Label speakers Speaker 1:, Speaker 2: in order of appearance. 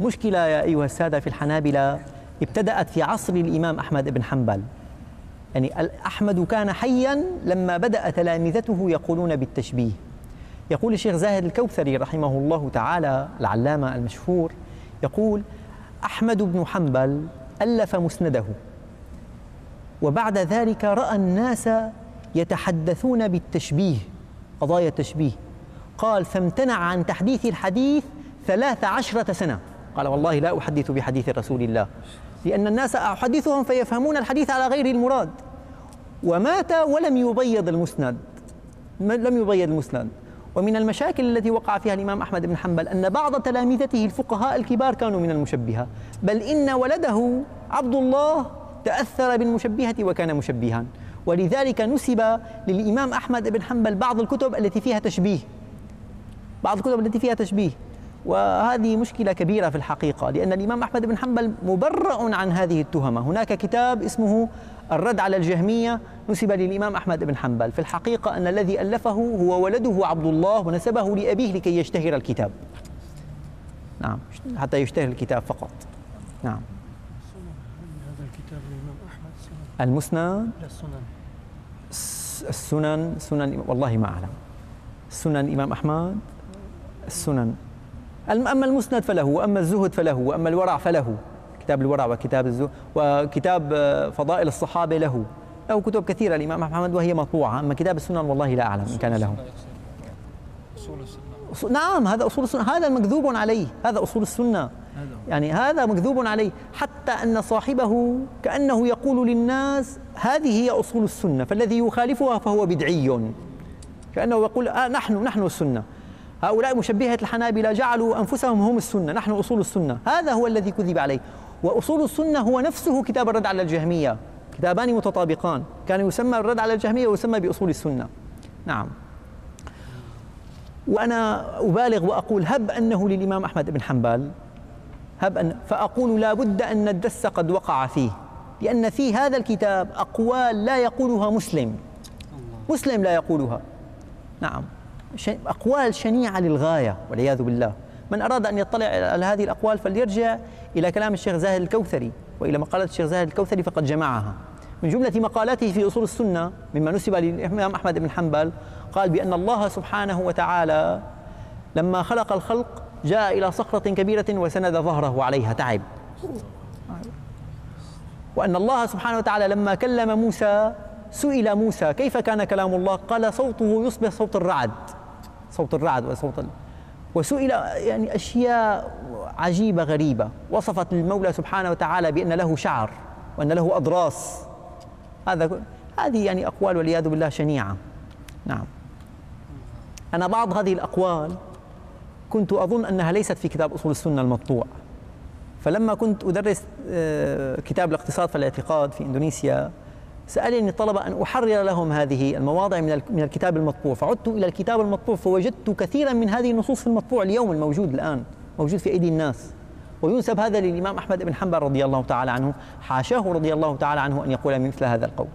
Speaker 1: مشكلة يا أيها السادة في الحنابلة ابتدأت في عصر الإمام أحمد بن حنبل. يعني أحمد كان حيا لما بدأ تلامذته يقولون بالتشبيه. يقول الشيخ زاهد الكوثري رحمه الله تعالى العلامة المشهور يقول أحمد بن حنبل ألف مسنده وبعد ذلك رأى الناس يتحدثون بالتشبيه قضايا التشبيه. قال فامتنع عن تحديث الحديث ثلاث عشرة سنة. قال والله لا أحدث بحديث رسول الله. لأن الناس أحدثهم فيفهمون الحديث على غير المراد. ومات ولم يبيض المسند. لم يبيض المسند. ومن المشاكل التي وقع فيها الإمام أحمد بن حنبل أن بعض تلامذته الفقهاء الكبار كانوا من المشبهة. بل إن ولده عبد الله تأثر بالمشبهة وكان مشبها. ولذلك نسب للإمام أحمد بن حنبل بعض الكتب التي فيها تشبيه. بعض الكتب التي فيها تشبيه. وهذه مشكلة كبيرة في الحقيقة لأن الإمام أحمد بن حنبل مبرأ عن هذه التهمة. هناك كتاب اسمه الرد على الجهمية نسب للإمام أحمد بن حنبل. في الحقيقة أن الذي ألفه هو ولده عبد الله ونسبه لأبيه لكي يشتهر الكتاب. نعم حتى يشتهر الكتاب فقط. نعم.
Speaker 2: هذا الكتاب أحمد
Speaker 1: المسند؟
Speaker 2: لا السنن.
Speaker 1: السنن سنن والله ما أعلم. سنن الإمام أحمد؟ السنن. أما المسند فله وأما الزهد فله وأما الورع فله. كتاب الورع وكتاب الزهد وكتاب آه، فضائل الصحابة له. له كتب كثيرة الإمام أحمد وهي مطبوعة. أما كتاب السنن والله لا أعلم إن كان له.
Speaker 2: أصول السنة.
Speaker 1: نعم هذا أصول السنة. هذا مكذوب عليه. هذا أصول السنة. يعني هذا مكذوب عليه. حتى أن صاحبه كأنه يقول للناس هذه هي أصول السنة فالذي يخالفها فهو بدعي. كأنه يقول آه نحن نحن السنة. هؤلاء مشبهة الحنابلة جعلوا أنفسهم هم السنة نحن أصول السنة. هذا هو الذي كذب عليه. وأصول السنة هو نفسه كتاب الرد على الجهمية. كتابان متطابقان. كان يسمى الرد على الجهمية ويسمى بأصول السنة. نعم. وأنا أبالغ وأقول هب أنه للإمام أحمد بن حنبل هب أن فأقول لا بد أن الدس قد وقع فيه. لأن في هذا الكتاب أقوال لا يقولها مسلم. مسلم لا يقولها. نعم. أقوال شنيعة للغاية والعياذ بالله. من أراد أن يطلع على هذه الأقوال فليرجع إلى كلام الشيخ زاهد الكوثري وإلى مقالة الشيخ زاهد الكوثري فقد جمعها. من جملة مقالاته في أصول السنة مما نسب للإمام أحمد بن حنبل قال بأن الله سبحانه وتعالى لما خلق الخلق جاء إلى صخرة كبيرة وسند ظهره عليها تعب. وأن الله سبحانه وتعالى لما كلم موسى سئل موسى كيف كان كلام الله؟ قال صوته يصبح صوت الرعد. صوت الرعد وصوت ال... وسئل يعني أشياء عجيبة غريبة. وصفت المولى سبحانه وتعالى بأن له شعر وأن له أضراس. هذا هذه يعني أقوال والعياذ بالله شنيعة. نعم. أنا بعض هذه الأقوال كنت أظن أنها ليست في كتاب أصول السنة المطبوع. فلما كنت أدرس آه، كتاب الاقتصاد في الاعتقاد في إندونيسيا سألني الطلبة أن أحرر لهم هذه المواضع من من الكتاب المطبوع. فعدت إلى الكتاب المطبوع فوجدت كثيرا من هذه النصوص في المطبوع اليوم الموجود الآن موجود في أيدي الناس. وينسب هذا للإمام أحمد بن حنبل رضي الله تعالى عنه حاشاه رضي الله تعالى عنه أن يقول مثل هذا القول.